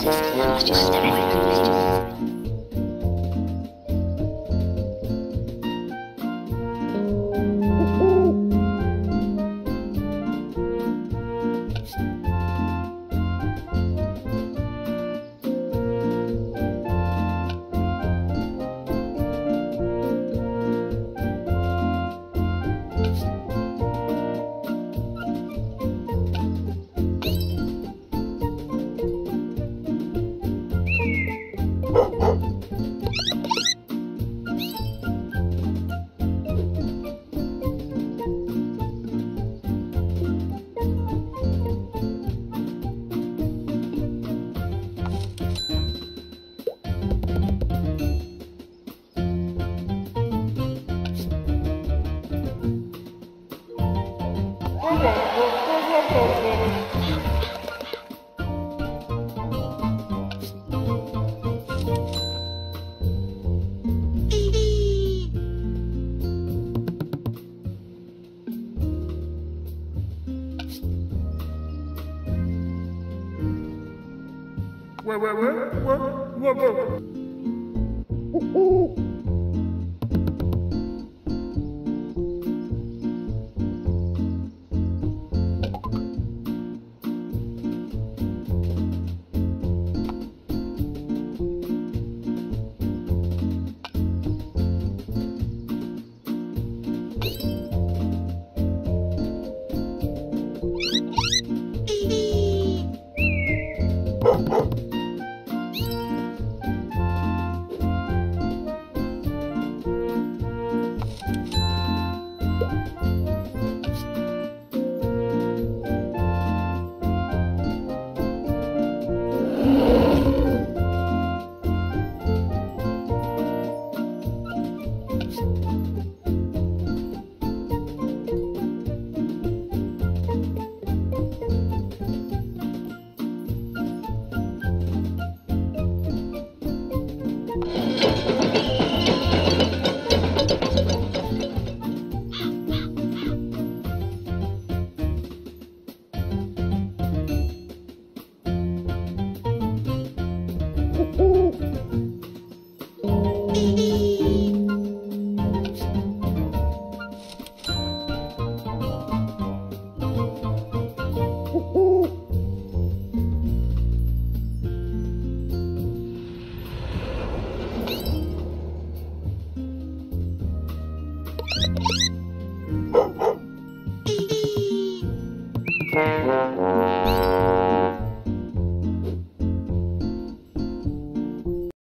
Just, just, just, quơ quơ quơ quơ quơ quơ